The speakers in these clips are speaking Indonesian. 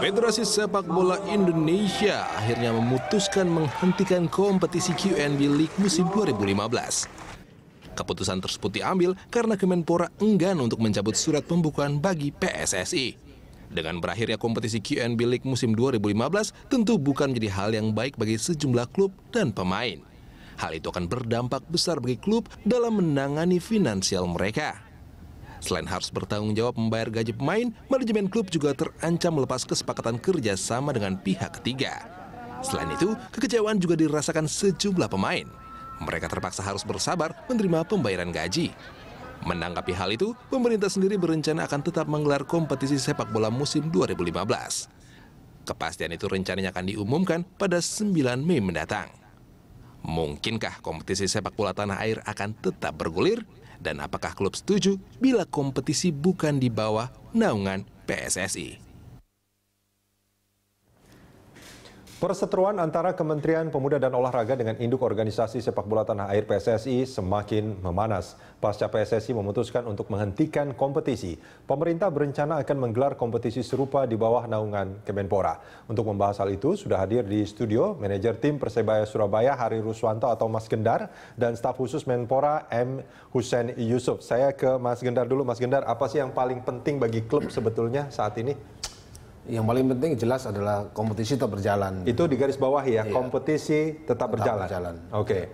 Federasi Sepak Bola Indonesia akhirnya memutuskan menghentikan kompetisi QNB League musim 2015. Keputusan tersebut diambil karena Kemenpora enggan untuk mencabut surat pembukaan bagi PSSI. Dengan berakhirnya kompetisi QNB League musim 2015 tentu bukan menjadi hal yang baik bagi sejumlah klub dan pemain. Hal itu akan berdampak besar bagi klub dalam menangani finansial mereka. Selain harus bertanggung jawab membayar gaji pemain, manajemen klub juga terancam melepas kesepakatan kerja sama dengan pihak ketiga. Selain itu, kekecewaan juga dirasakan sejumlah pemain. Mereka terpaksa harus bersabar menerima pembayaran gaji. Menanggapi hal itu, pemerintah sendiri berencana akan tetap menggelar kompetisi sepak bola musim 2015. Kepastian itu rencananya akan diumumkan pada 9 Mei mendatang. Mungkinkah kompetisi sepak bola tanah air akan tetap bergulir? Dan apakah klub setuju bila kompetisi bukan di bawah naungan PSSI? Perseteruan antara Kementerian Pemuda dan Olahraga dengan induk organisasi sepak bola tanah air PSSI semakin memanas. Pasca PSSI memutuskan untuk menghentikan kompetisi, pemerintah berencana akan menggelar kompetisi serupa di bawah naungan Kemenpora. Untuk membahas hal itu, sudah hadir di studio manajer tim Persebaya Surabaya Hari Ruswanto atau Mas Gendar dan staf khusus Menpora M. Hussein Yusuf. Saya ke Mas Gendar dulu. Mas Gendar, apa sih yang paling penting bagi klub sebetulnya saat ini? Yang paling penting jelas adalah kompetisi tetap berjalan. Itu di garis bawah ya, iya. kompetisi tetap, tetap berjalan. berjalan. Oke. Okay.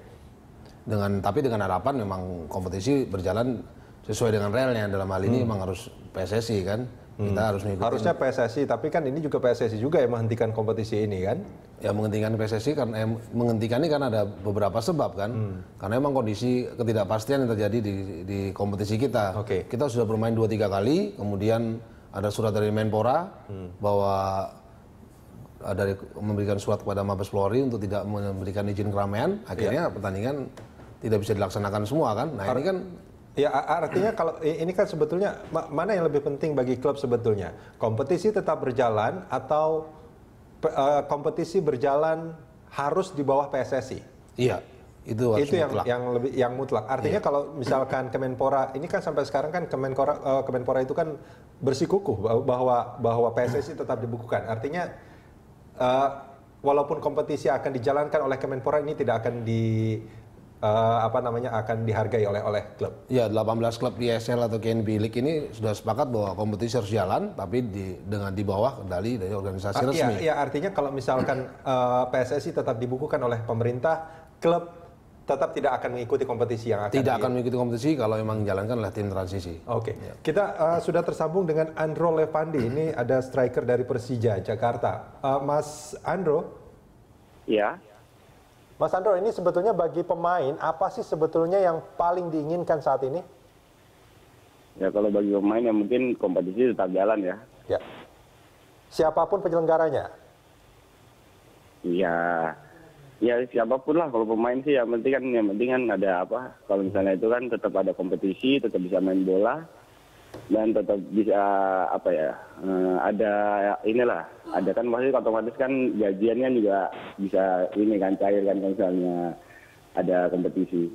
Dengan tapi dengan harapan memang kompetisi berjalan sesuai dengan relnya dalam hal ini hmm. memang harus PSSI kan. Hmm. Kita harus mengikuti. Harusnya PSSI, tapi kan ini juga PSSI juga yang menghentikan kompetisi ini kan? Ya menghentikan PSSI karena eh, menghentikan ini kan ada beberapa sebab kan. Hmm. Karena memang kondisi ketidakpastian yang terjadi di, di kompetisi kita. Oke. Okay. Kita sudah bermain dua tiga kali, kemudian ada surat dari Menpora hmm. bahwa uh, dari memberikan surat kepada Mabes Polri untuk tidak memberikan izin keramaian, akhirnya ya. pertandingan tidak bisa dilaksanakan semua kan. Nah, Ar ini kan Ya artinya kalau ini kan sebetulnya mana yang lebih penting bagi klub sebetulnya kompetisi tetap berjalan atau uh, kompetisi berjalan harus di bawah PSSI. Iya itu itu yang mutlak. yang lebih yang mutlak artinya yeah. kalau misalkan Kemenpora ini kan sampai sekarang kan Kemenpora uh, Kemenpora itu kan bersikukuh bahwa bahwa PSSI tetap dibukukan artinya uh, walaupun kompetisi akan dijalankan oleh Kemenpora ini tidak akan di uh, apa namanya akan dihargai oleh oleh klub. Ya, 18 klub di ESL atau KNB League ini sudah sepakat bahwa kompetisi harus jalan tapi di dengan di bawah kendali dari organisasi uh, resmi. Iya, iya, artinya kalau misalkan uh, PSSI tetap dibukukan oleh pemerintah, klub tetap tidak akan mengikuti kompetisi yang akan tidak di... akan mengikuti kompetisi kalau memang jalankan oleh tim transisi. Oke, okay. ya. kita uh, sudah tersambung dengan Andro Levandi. Ini ada striker dari Persija Jakarta. Uh, Mas Andro. Ya. Mas Andro, ini sebetulnya bagi pemain apa sih sebetulnya yang paling diinginkan saat ini? Ya kalau bagi pemain ya mungkin kompetisi tetap jalan ya. Ya. Siapa pun penyelenggaranya. Iya ya siapa pun lah kalau pemain sih yang penting kan yang penting kan ada apa kalau misalnya itu kan tetap ada kompetisi tetap bisa main bola dan tetap bisa apa ya uh, ada inilah ada kan pasti otomatis kan gajiannya juga bisa ini kan cair kan misalnya ada kompetisi.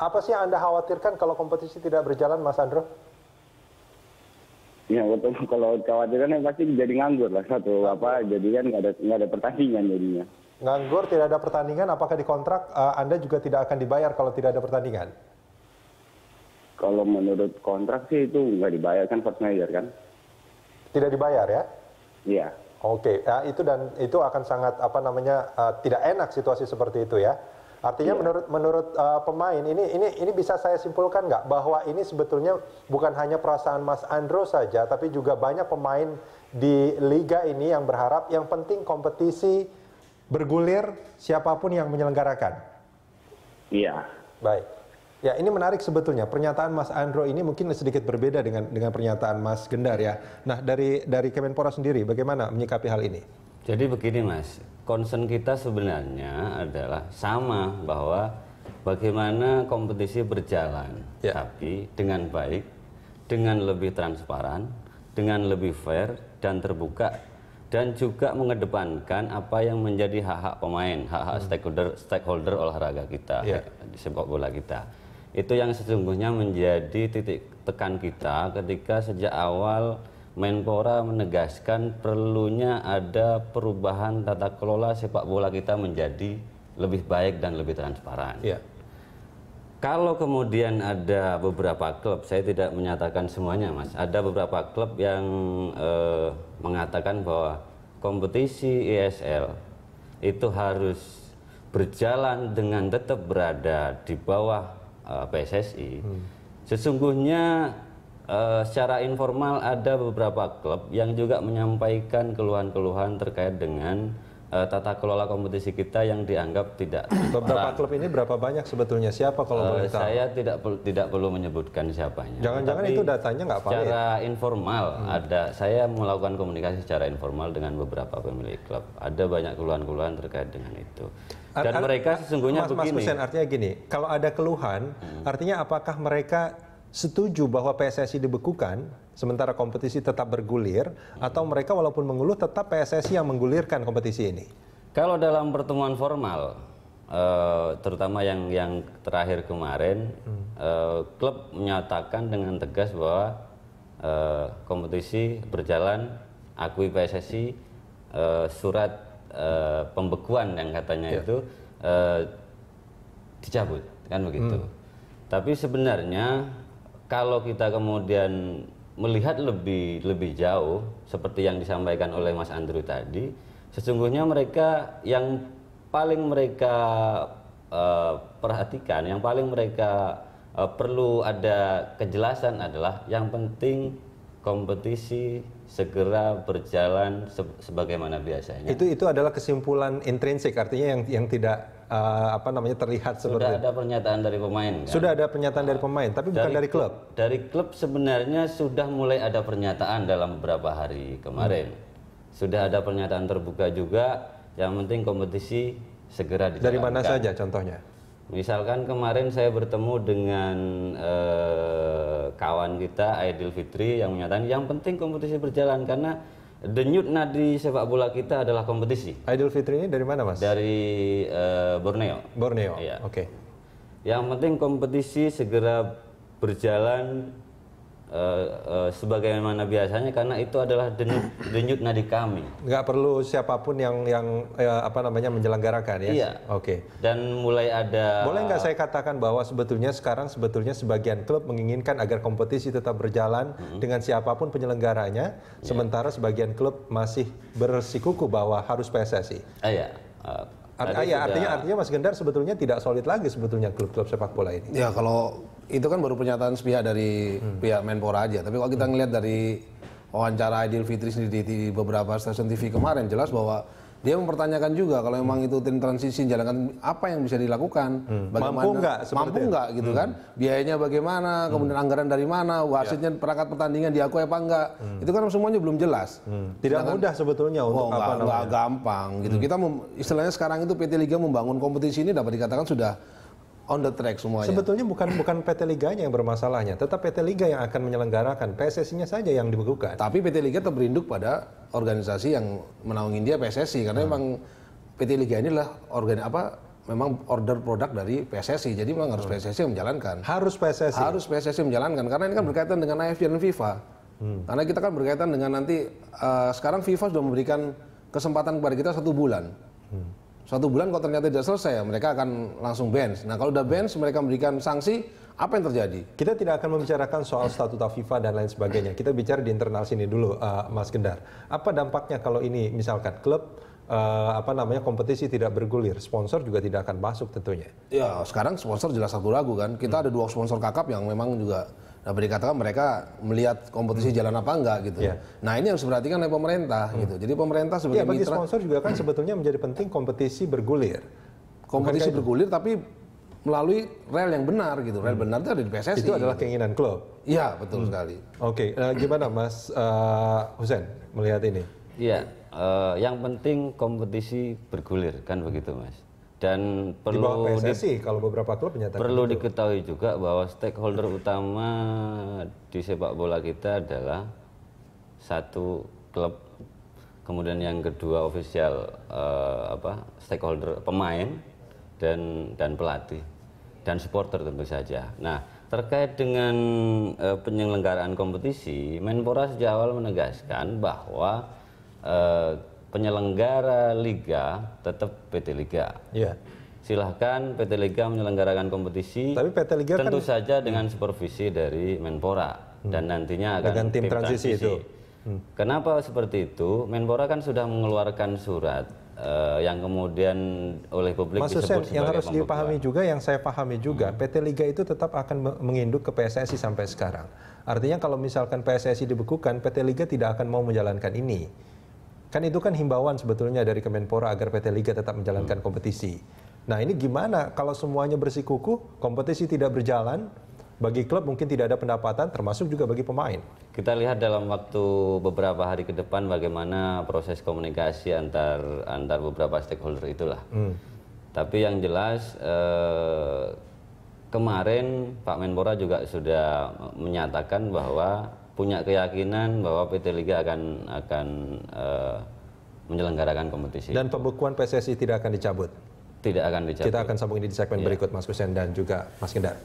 Apa sih yang anda khawatirkan kalau kompetisi tidak berjalan, Mas Andro? Ya, kalau khawatirkan pasti jadi nganggur lah satu apa, jadi kan nggak ada nggak ada pertandingan jadinya nganggur, tidak ada pertandingan, apakah di kontrak uh, Anda juga tidak akan dibayar kalau tidak ada pertandingan? Kalau menurut kontrak sih itu nggak dibayar kan first major kan? Tidak dibayar ya? Iya. Oke, okay. ya, itu dan itu akan sangat apa namanya uh, tidak enak situasi seperti itu ya. Artinya yeah. menurut menurut uh, pemain ini ini ini bisa saya simpulkan nggak bahwa ini sebetulnya bukan hanya perasaan Mas Andro saja, tapi juga banyak pemain di liga ini yang berharap yang penting kompetisi bergulir siapa pun yang menyelenggarakan. Iya. Baik. Ya, ini menarik sebetulnya. Pernyataan Mas Andro ini mungkin sedikit berbeda dengan dengan pernyataan Mas Gendar ya. Nah, dari dari Kemenpora sendiri bagaimana menyikapi hal ini? Jadi begini Mas, concern kita sebenarnya adalah sama bahwa bagaimana kompetisi berjalan, ya. tapi dengan baik, dengan lebih transparan, dengan lebih fair dan terbuka dan juga mengedepankan apa yang menjadi hak-hak pemain, hak-hak hmm. stakeholder stakeholder olahraga kita yeah. di sepak bola kita. Itu yang sesungguhnya menjadi titik tekan kita ketika sejak awal Menpora menegaskan perlunya ada perubahan tata kelola sepak bola kita menjadi lebih baik dan lebih transparan. Iya. Kalau kemudian ada beberapa klub, saya tidak menyatakan semuanya, Mas. Ada beberapa klub yang eh, mengatakan bahwa kompetisi ESL itu harus berjalan dengan tetap berada di bawah eh, PSSI. Sesungguhnya eh, secara informal ada beberapa klub yang juga menyampaikan keluhan-keluhan terkait dengan eh, tata kelola kompetisi kita yang dianggap tidak Beberapa klub ini berapa banyak sebetulnya? Siapa kalau boleh tahu? saya tidak tidak perlu menyebutkan siapanya. Jangan-jangan itu datanya nggak valid. Hmm. Secara informal ada saya melakukan komunikasi secara informal dengan beberapa pemilik klub. Ada banyak keluhan-keluhan terkait dengan itu. Dan Ar- mereka sesungguhnya Mas, Mas begini. Hussein, artinya gini, kalau ada keluhan, artinya apakah mereka setuju bahwa PSSI dibekukan sementara kompetisi tetap bergulir atau mereka walaupun mengeluh tetap PSSI yang menggulirkan kompetisi ini? Kalau dalam pertemuan formal, eh, terutama yang yang terakhir kemarin, eh, klub menyatakan dengan tegas bahwa eh, kompetisi berjalan, akui PSSI, eh, surat eh, pembekuan yang katanya itu eh, dicabut, kan begitu. Tapi sebenarnya kalau kita kemudian melihat lebih lebih jauh seperti yang disampaikan oleh Mas Andrew tadi, sesungguhnya mereka yang paling mereka eh, perhatikan, yang paling mereka eh, perlu ada kejelasan adalah yang penting kompetisi segera berjalan se- sebagaimana biasanya. Itu itu adalah kesimpulan intrinsik, artinya yang yang tidak eh, apa namanya terlihat Sudah seperti ada pernyataan dari pemain. kan? sudah ada pernyataan dari pemain, tapi bukan dari klub. Dari klub sebenarnya sudah mulai ada pernyataan dalam beberapa hari kemarin. Hmm. Sudah ada pernyataan terbuka juga. Yang penting kompetisi segera dijalankan. Dari mana saja contohnya? Misalkan kemarin saya bertemu dengan eh, kawan kita Aidil Fitri yang menyatakan yang penting kompetisi berjalan karena denyut nadi sepak bola kita adalah kompetisi Idul Fitri ini dari mana, Mas? dari eh, Borneo. Borneo. Iya. Oke. Yang penting kompetisi segera berjalan eh, eh, sebagaimana biasanya karena itu adalah denyut, denyut nadi kami. Nggak perlu siapa pun yang yang eh, apa namanya menyelenggarakan ya? Iya. Oke. Dan mulai ada Boleh nggak saya katakan bahwa sebetulnya sekarang sebetulnya sebagian klub menginginkan agar kompetisi tetap berjalan dengan siapa pun penyelenggaranya, sementara sebagian klub masih bersikuku bahwa harus PSSI. Ah, ya, eh, Art- tadi ya, sudah- artinya artinya Mas Gendar sebetulnya tidak solid lagi sebetulnya klub-klub sepak bola ini. Ya kalau itu kan baru pernyataan sepihak dari pihak Menpora aja. Tapi kalau kita ngelihat dari wawancara Aidil Fitri sendiri di beberapa stasiun TV kemarin jelas bahwa dia mempertanyakan juga kalau memang itu tim transisi jalankan apa yang bisa dilakukan, Mampu nggak mampu nggak gitu kan, biayanya bagaimana, kemudian anggaran dari mana, wasitnya perangkat pertandingan diakui apa enggak, itu kan semuanya belum jelas. Tidak mudah sebetulnya untuk Oh, apa nggak, namanya. nggak gampang gitu. Kita mem- istilahnya sekarang itu PT Liga membangun kompetisi ini dapat dikatakan sudah on the track semuanya. Sebetulnya bukan bukan PT Liganya yang bermasalahnya, tetap PT Liga yang akan menyelenggarakan, PSSI-nya saja yang dibekukan. Tapi PT Liga tetap berinduk pada organisasi yang menaungi dia PSSI karena memang PT Liga ini adalah organ apa memang order produk dari PSSI. Jadi memang harus PSSI yang menjalankan. Harus PSSI. Harus PSSI menjalankan karena ini kan berkaitan dengan AFC dan FIFA. Karena kita kan berkaitan dengan nanti eh, sekarang FIFA sudah memberikan kesempatan kepada kita satu bulan. Satu bulan kalau ternyata tidak selesai, mereka akan langsung bench. Nah kalau udah bench, mereka memberikan sanksi, apa yang terjadi? Kita tidak akan membicarakan soal statuta FIFA dan lain sebagainya. Kita bicara di internal sini dulu, uh, Mas Gendar. Apa dampaknya kalau ini misalkan klub uh, apa namanya kompetisi tidak bergulir, sponsor juga tidak akan masuk tentunya. Ya sekarang sponsor jelas satu lagu kan. Kita ada dua sponsor kakap yang memang juga dapat dikatakan mereka melihat kompetisi jalan apa enggak gitu. Iya. Nah ini harus diperhatikan oleh pemerintah gitu. Jadi pemerintah sebagai Ya bagi mitra sponsor juga kan sebetulnya menjadi penting kompetisi bergulir. kompetisi bergulir tapi melalui rel yang benar gitu. Rel benar itu ada di PSSI. Itu adalah keinginan klub. Iya betul sekali. Oke, uh, gimana Mas uh, Husen melihat ini? Iya, eh, yang penting kompetisi bergulir kan begitu mas. Dan Di bawah perlu di- PSSI kalau beberapa klub menyatakan perlu diketahui juga bahwa stakeholder utama di sepak bola kita adalah satu klub, kemudian yang kedua official eh, apa stakeholder pemain dan dan pelatih dan supporter tentu saja. Nah terkait dengan eh, penyelenggaraan kompetisi, Menpora sejak awal menegaskan bahwa eh, penyelenggara liga tetap PT Liga. Iya. Silahkan PT Liga menyelenggarakan kompetisi. Tapi PT Liga tentu kan- saja dengan supervisi dari Menpora dan nantinya akan Dengan tim transisi itu. Kenapa seperti itu? Menpora kan sudah mengeluarkan surat eh, yang kemudian oleh publik Hussein, disebut yang sebagai harus dipahami juga, yang saya pahami juga, Hmm. PT Liga itu tetap akan me- menginduk ke PSSI sampai sekarang. Artinya kalau misalkan PSSI dibekukan, PT Liga tidak akan mau menjalankan ini. Kan itu kan himbauan sebetulnya dari Kemenpora agar PT Liga tetap menjalankan Hmm. kompetisi. Nah ini gimana kalau semuanya bersikukuh, kompetisi tidak berjalan, bagi klub mungkin tidak ada pendapatan, termasuk juga bagi pemain. Kita lihat dalam waktu beberapa hari ke depan bagaimana proses komunikasi antar antar beberapa stakeholder itulah. Tapi yang jelas eh, kemarin Pak Menpora juga sudah menyatakan bahwa punya keyakinan bahwa PT Liga akan akan eh, menyelenggarakan kompetisi. Dan pembekuan PSSI tidak akan dicabut. tidak akan dicabut. Kita akan sambung ini di segmen Iya. berikut Mas Hussein dan juga Mas Kendar.